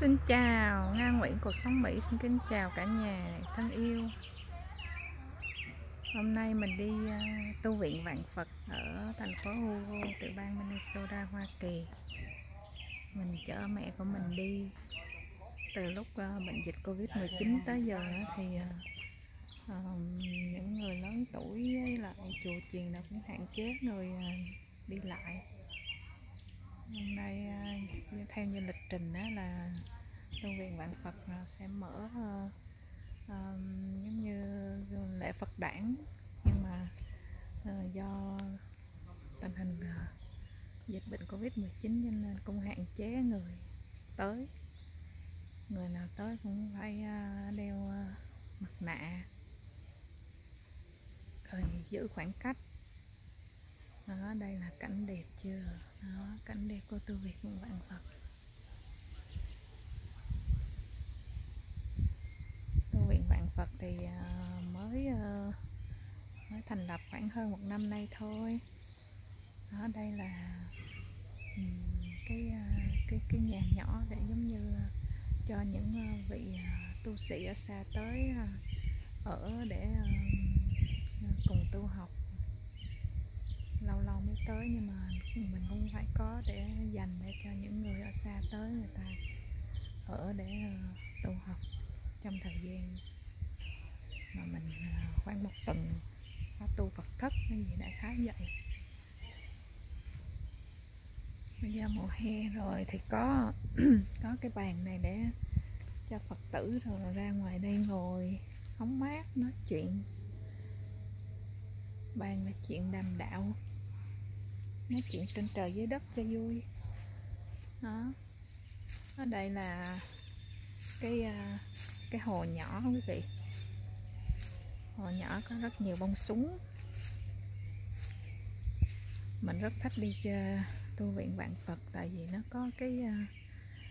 Xin chào, Nga Nguyễn Cuộc Sống Mỹ xin kính chào cả nhà thân yêu. Hôm nay mình đi uh, tu viện Vạn Phật ở thành phố Hugo, tiểu bang Minnesota, Hoa Kỳ. Mình chở mẹ của mình đi từ lúc uh, bệnh dịch Covid-19 tới giờ thì uh, những người lớn tuổi với lại chùa chiền nào cũng hạn chế người đi lại. Hôm nay theo như lịch trình đó là tu viện vạn Phật ờ, sẽ mở uh, um, giống như lễ Phật đản. Nhưng mà uh, do tình hình uh, dịch bệnh Covid-19 cho nên cũng hạn chế người tới. Người nào tới cũng phải uh, đeo uh, mặt nạ rồi giữ khoảng cách. Đó đây là cảnh đẹp chưa? Đó cảnh đẹp của tu viện vạn Phật Phật thì ờ, mới ờ, mới thành lập khoảng hơn một năm nay thôi. Ở đây là cái ờ, cái cái nhà nhỏ để giống như cho những vị tu sĩ ở xa tới ở để cùng tu học. Lâu lâu mới tới nhưng mà mình cũng phải có để dành để cho những người ở xa tới người ta ở để tu học trong thời gian mà mình à, khoảng một tuần khóa tu Phật thất cái gì đại khái vậy. Bây giờ mùa hè rồi thì có có cái bàn này để cho Phật tử rồi ra ngoài đây ngồi, hóng mát nói chuyện. Bàn là chuyện đàm đạo, nói chuyện trên trời dưới đất cho vui. Đó. Ở đây là cái à, cái hồ nhỏ quý vị hồi nhỏ có rất nhiều bông súng. Mình rất thích đi chơi tu viện vạn Phật tại vì nó có cái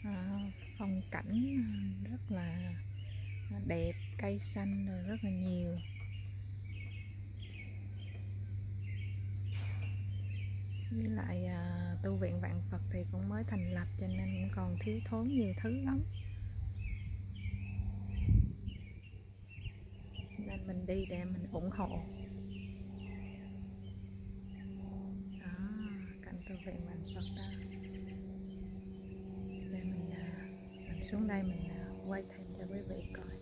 uh, phong cảnh rất là đẹp cây xanh rồi rất là nhiều. Với lại uh, tu viện vạn Phật thì cũng mới thành lập cho nên cũng còn thiếu thốn nhiều thứ lắm. Mình đi để mình ủng hộ. Đó cảnh tu viện mình Phật đó để mình à, mình xuống đây mình à, quay thêm cho quý vị coi.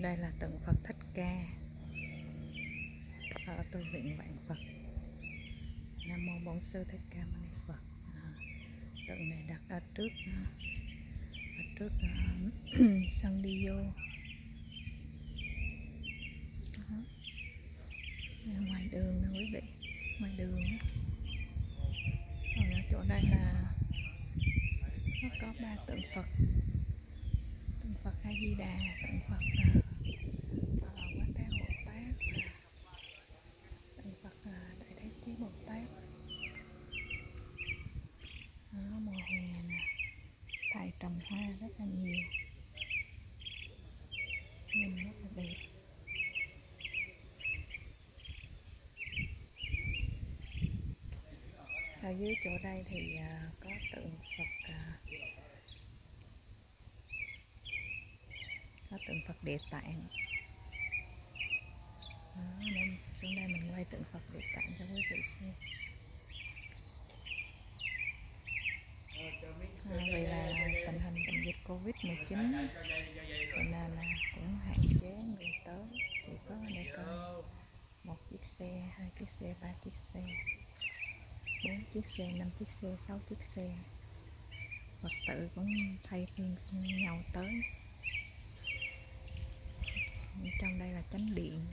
Đây là tượng Phật Thích Ca. Ở tu viện Vạn Phật. Nam mô Bổn sư Thích Ca Mâu Ni Phật. À, tượng này đặt ở trước trước uh, sân đi vô. Ngoài đường nè quý vị. Ngoài đường còn ở chỗ đây là nó có ba tượng Phật. Tượng Phật A Di Đà tượng Phật uh, Quán Thế Bồ Tát tượng Phật uh, Đại Thế Chí Bồ Tát đó, mùa hè nè thầy trồng hoa rất là nhiều nhìn rất là đẹp ở dưới chỗ đây thì uh, có tượng Phật uh, có tượng Phật Địa Tạng. Đó, nên xuống đây mình quay tượng Phật Địa Tạng cho quý vị xem. À, vì là tình hình bệnh dịch covid 19 cho nên là cũng hạn chế người tới. Chỉ có để coi một chiếc xe hai chiếc xe ba chiếc xe bốn chiếc xe, năm chiếc xe, sáu chiếc xe. Phật tử cũng thay phiên nhau tới. Trong đây là chánh điện.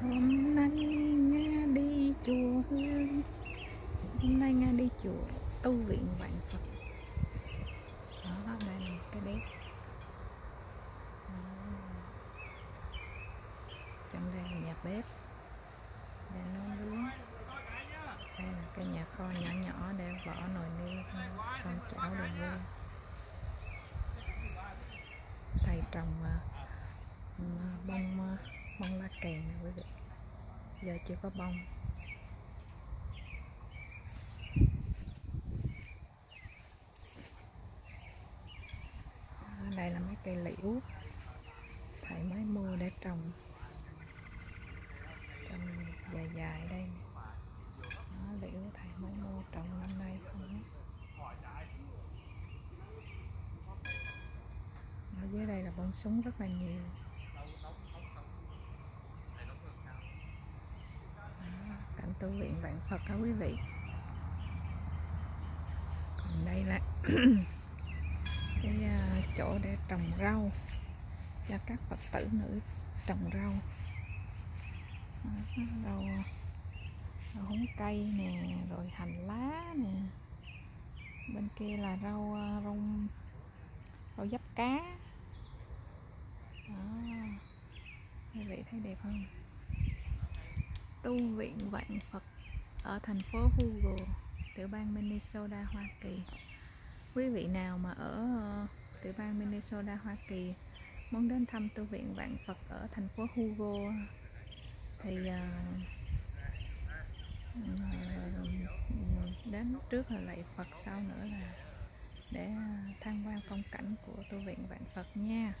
hôm nay nga đi chùa hương. Hôm nay nga đi chùa tu viện vạn phật. Đó đây là một cái bếp. Trong đây là nhà bếp. Để nấu nướng đây là cái nhà kho nhỏ nhỏ để bỏ nồi niêu xong chảo đồ vô thầy trồng à, bông à, bông lá kèn nè quý vị. Giờ chưa có bông. Đây là mấy cây liễu. Thầy mới mua để trồng. Trồng dài dài đây nó liễu thầy mới mua trồng năm nay không á. ở dưới đây là bông súng rất là nhiều Đó, cảnh tu viện vạn đó quý vị. Còn đây là cái à, chỗ để trồng rau cho các Phật tử nữ trồng rau. Rau rau húng cây nè, rồi hành lá nè. Bên kia là rau à, rau rau dắp cá. Đó. quý vị thấy đẹp không? Tu viện vạn Phật ở thành phố Hugo tiểu bang Minnesota Hoa Kỳ. Quý vị nào mà ở ờ, tiểu bang Minnesota Hoa Kỳ muốn đến thăm tu viện vạn Phật ở thành phố Hugo thì ờ, ừ, đến trước là lạy Phật sau nữa là để tham quan phong cảnh của tu viện vạn Phật nha.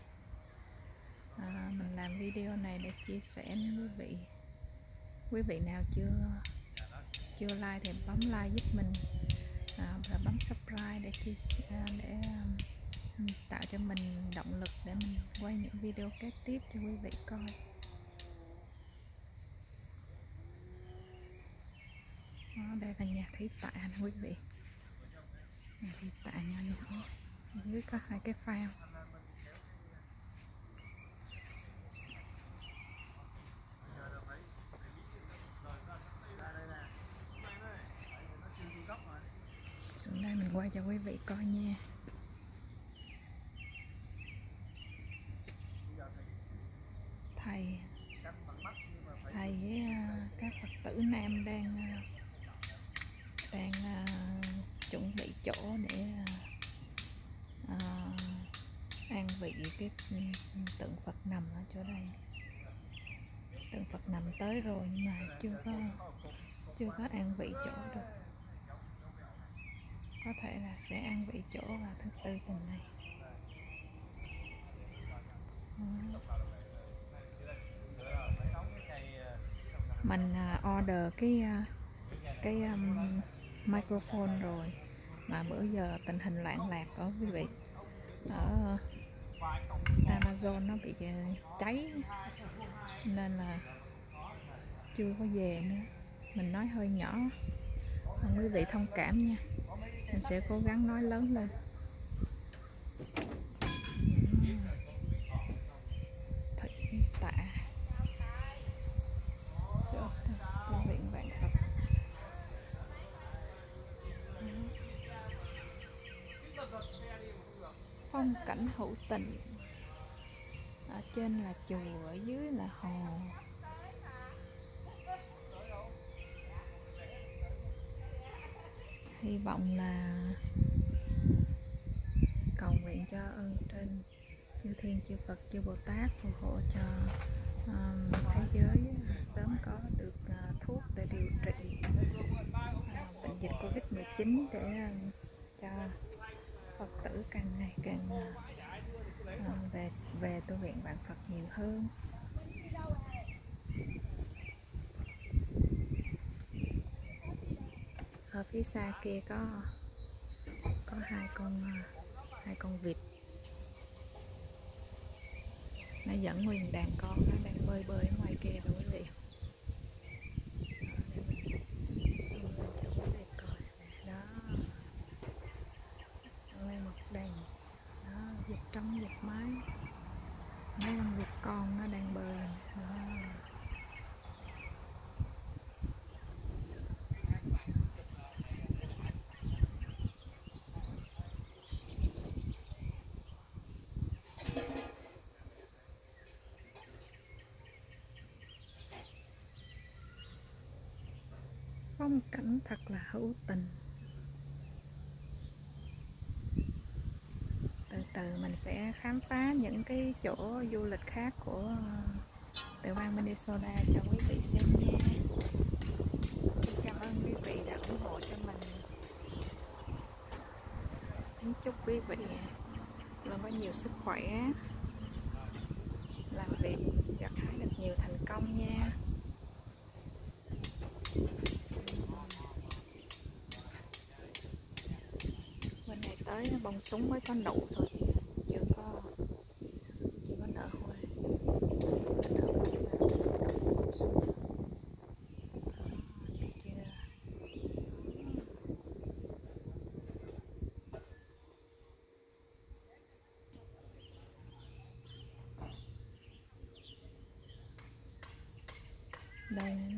À, mình làm video này để chia sẻ với quý vị. Quý vị nào chưa chưa like thì bấm like giúp mình à, và bấm subscribe để chia sẻ à, để um, tạo cho mình động lực để mình quay những video kế tiếp cho quý vị coi. Đó, đây là nhà thí tạ nè quý vị. Nhà thí tạ nhỏ nhỏ. Dưới có hai cái phao xuống đây mình quay cho quý vị coi nha. Thầy. Thầy với à, các phật tử nam đang à, đang à, chuẩn bị chỗ để à, an vị cái tượng phật nằm ở chỗ đây. Tượng phật nằm tới rồi nhưng mà chưa có chưa có an vị chỗ được có thể là sẽ ăn vị chỗ vào thứ tư tuần này. Mình à, order cái à, cái um, microphone rồi. Mà bữa giờ tình hình loạn lạc đó quý vị. Ở Amazon nó bị à, cháy. Nên là chưa có về nữa. Mình nói hơi nhỏ. Mong quý vị thông cảm nha mình sẽ cố gắng nói lớn lên. Thịnh tạ. Tu viện vạn Phật. Phong cảnh hữu tình. Ở trên là chùa ở dưới là hồ. Hy vọng là cầu nguyện cho ơn trên chư thiên chư phật chư bồ tát phù hộ cho um, thế giới sớm có được uh, thuốc để điều trị uh, bệnh dịch covid 19 để uh, cho phật tử càng ngày càng uh, về về tu viện bạn phật nhiều hơn. Ở phía xa kia có có hai con à, hai con vịt. Nó dẫn nguyên đàn con nó đang bơi bơi ở ngoài kia rồi quý vị Đó, để mình zoom lên cho quý vị coi Nè, đó nguyên một đàn đó vịt trống vịt mái mấy con vịt con nó đang bơi đó phong cảnh thật là hữu tình. Từ từ mình sẽ khám phá những cái chỗ du lịch khác của ờ, từ bang Minnesota cho quý vị xem nha. Xin cảm ơn quý vị đã ủng hộ cho mình. Kính chúc quý vị luôn có nhiều sức khỏe. Làm việc gặt hái được nhiều thành công nha bên này tới súng mới có nụ thôi. Chưa có chỉ có nở hoa đây.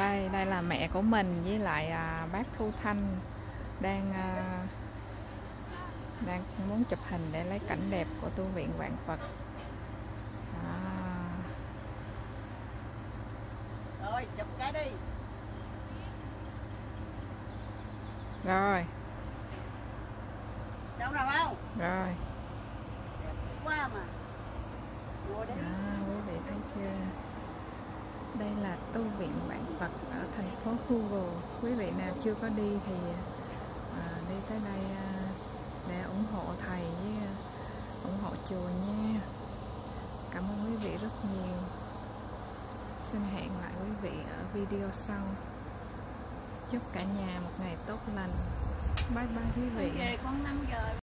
Đây đây là mẹ của mình với lại à, bác Thu Thanh đang à, đang muốn chụp hình để lấy cảnh đẹp của tu viện Vạn Phật Đó. Rồi, chụp cái đi. rồi Đâu nào không? rồi Quá mà. Ngồi đây. Đó, quý vị thấy chưa đây là tu viện Bản Phật ở thành phố Google. Quý vị nào chưa có đi thì à, đi tới đây à, để ủng hộ thầy với à, ủng hộ chùa nha. Cảm ơn quý vị rất nhiều. Xin hẹn lại quý vị ở video sau. Chúc cả nhà một ngày tốt lành. Bye bye quý vị. Về con 5 giờ.